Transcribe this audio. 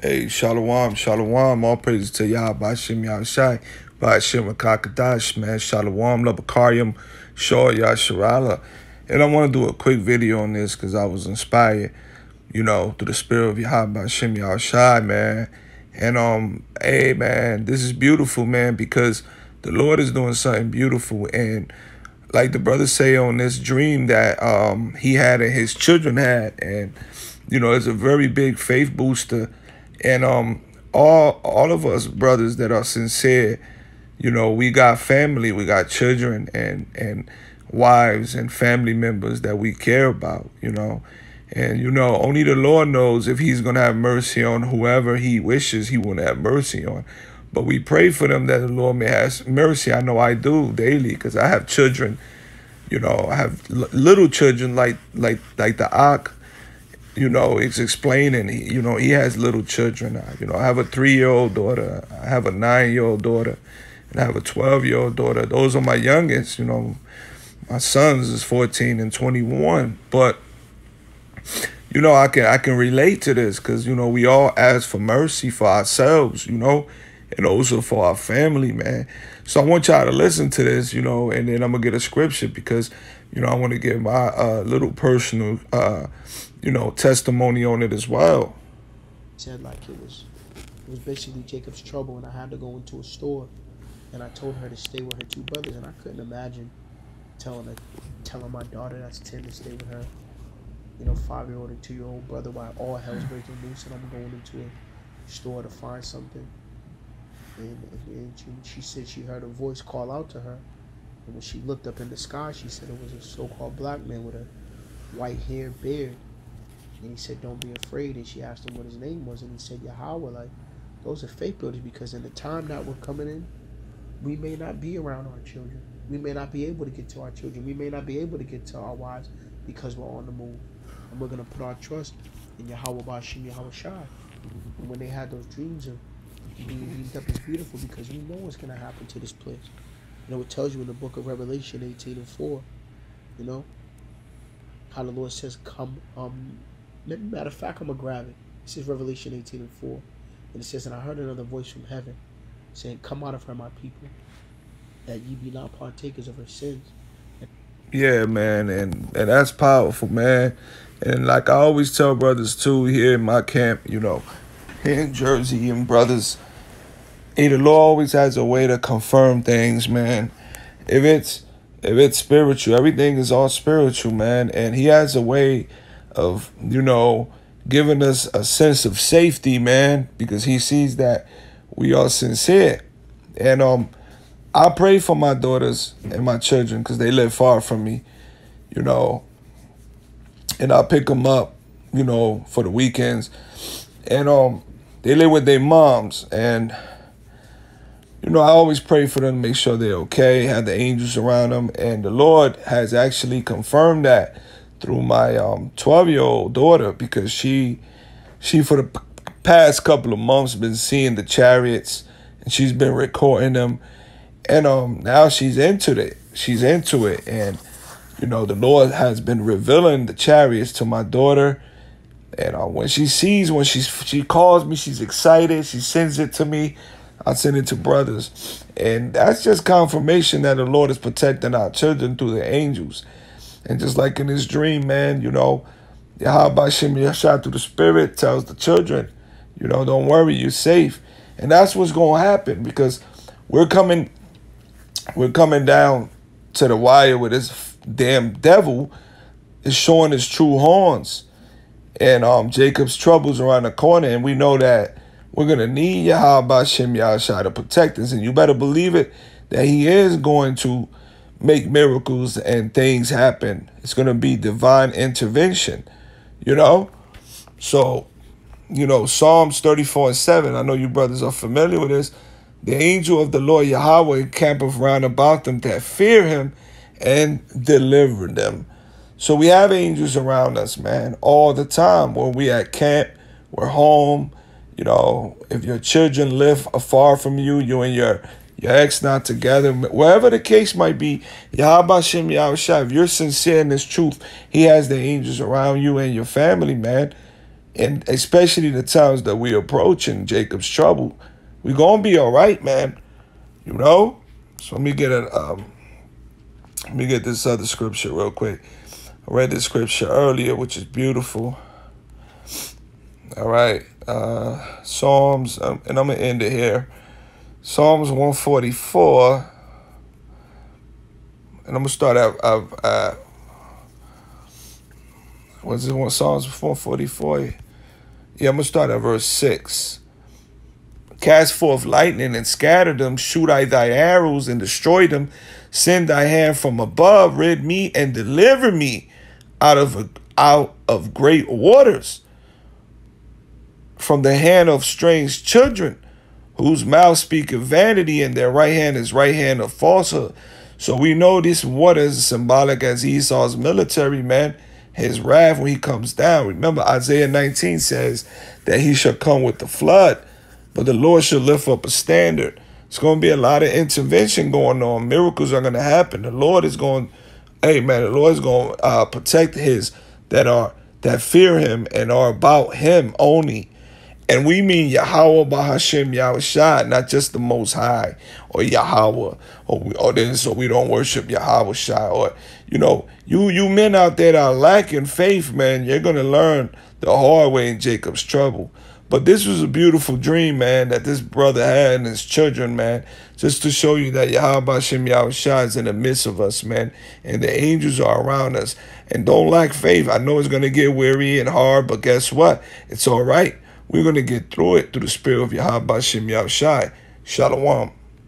Hey, Shalom, Shalom. All praise to Yah, Bashim Yahushai, Bashim Kakadash, man. Shalom, Labakarium, Shor Yasharala. And I want to do a quick video on this because I was inspired, you know, through the spirit of Yah, Bashim Yahushai, man. And, um, hey, man, this is beautiful, man, because the Lord is doing something beautiful. And like the brothers say on this dream that um he had and his children had. And, you know, it's a very big faith booster and um all all of us brothers that are sincere you know we got family we got children and and wives and family members that we care about you know. And you know only the lord knows if he's gonna have mercy on whoever he wishes he want to have mercy on. But we pray for them that the lord may have mercy. I know i do daily because i have children you know i have little children like like like the ark you know, it's explaining, you know, he has little children. You know, I have a three year old daughter, I have a nine year old daughter, and I have a 12 year old daughter. Those are my youngest, you know. My sons is 14 and 21. But, you know, I can I can relate to this because, you know, we all ask for mercy for ourselves, you know, and also for our family, man. So I want y'all to listen to this, you know, and then I'm going to get a scripture because, you know, I want to give my uh, little personal uh, you know, testimony on it as well. Said like it was, it was basically Jacob's trouble, and I had to go into a store, and I told her to stay with her two brothers, and I couldn't imagine telling her, telling my daughter that's ten to stay with her, you know, five year old and two year old brother while all hell's mm. breaking loose, and I'm going into a store to find something. And, and she, she said she heard a voice call out to her. And when she looked up in the sky, she said it was a so called black man with a white hair beard. And he said, Don't be afraid. And she asked him what his name was. And he said, Yahweh. Like, those are faith builders because in the time that we're coming in, we may not be around our children. We may not be able to get to our children. We may not be able to get to our wives because we're on the move. And we're going to put our trust in Yahweh Bashim Yahweh Shai. And when they had those dreams of being healed up, it's beautiful because we know what's going to happen to this place. You know, it tells you in the book of Revelation 18 and 4, you know, how the Lord says, Come, um, Matter of fact, I'm going to grab it. This is Revelation 18 and 4. And it says, And I heard another voice from heaven saying, Come out of her, my people, that ye be not partakers of her sins. Yeah, man, and, and that's powerful, man. And like I always tell brothers too here in my camp, you know, here in Jersey and brothers, hey, the Lord always has a way to confirm things, man. If it's if it's spiritual, everything is all spiritual, man. And he has a way of, you know, giving us a sense of safety, man, because he sees that we are sincere. And um I pray for my daughters and my children because they live far from me, you know. And I pick them up, you know, for the weekends. And um they live with their moms and you know, I always pray for them to make sure they're okay, have the angels around them. And the Lord has actually confirmed that through my um 12 year old daughter because she she for the past couple of months been seeing the chariots and she's been recording them. And um now she's into it. She's into it. And you know the lord has been revealing the chariots to my daughter. And uh, when she sees when she she calls me she's excited. She sends it to me. I send it to brothers. And that's just confirmation that the lord is protecting our children through the angels and just like in his dream, man, you know, Yahweh Shem Yashah through the Spirit tells the children, you know, don't worry, you're safe. And that's what's going to happen because we're coming, we're coming down to the wire with this damn devil is showing his true horns. And um, Jacob's troubles around the corner. And we know that we're going to need Yahweh Shem Yashah to protect us. And you better believe it that he is going to make miracles and things happen. It's going to be divine intervention, you know? So, you know, Psalms 34 and 7, I know you brothers are familiar with this. The angel of the Lord Yahweh campeth round about them that fear him and deliver them. So we have angels around us, man, all the time. When we at camp, we're home. You know, if your children live afar from you, you and your your ex not together, wherever the case might be, Yahweh Shem Yahushua, if you're sincere in this truth, he has the angels around you and your family, man. and especially the times that we're approaching Jacob's trouble, we're gonna be all right, man. You know. So let me get a um. Let me get this other scripture real quick. I read this scripture earlier, which is beautiful. All right, uh, Psalms, um, and I'm gonna end it here. Psalms 144, and I'm gonna start at, at, at what's it? One Psalms 144. Yeah, I'm gonna start at verse six. Cast forth lightning and scatter them. Shoot I thy arrows and destroy them. Send thy hand from above. Rid me and deliver me out of out of great waters. From the hand of strange children, whose mouth speaketh vanity, and their right hand is right hand of falsehood. So we know this water is symbolic as Esau's military man his wrath when he comes down. Remember, Isaiah 19 says that he shall come with the flood, but the Lord shall lift up a standard. It's going to be a lot of intervention going on. Miracles are going to happen. The Lord is going, hey man, the Lord is going to uh, protect his that are that fear him and are about him only. And we mean Yahweh Bahashem Yahushua, not just the Most High or Yahweh, or, we, or then so we don't worship Yahweh Shai. Or, you know, you, you men out there that are lacking faith, man, you're going to learn the hard way in Jacob's trouble. But this was a beautiful dream, man, that this brother had and his children, man, just to show you that Yahweh Hashem Yahushua is in the midst of us, man, and the angels are around us. And don't lack faith. I know it's going to get weary and hard, but guess what? It's all right. We're going to get through it through the spirit of Yahweh Shem Yahushai. Shalom.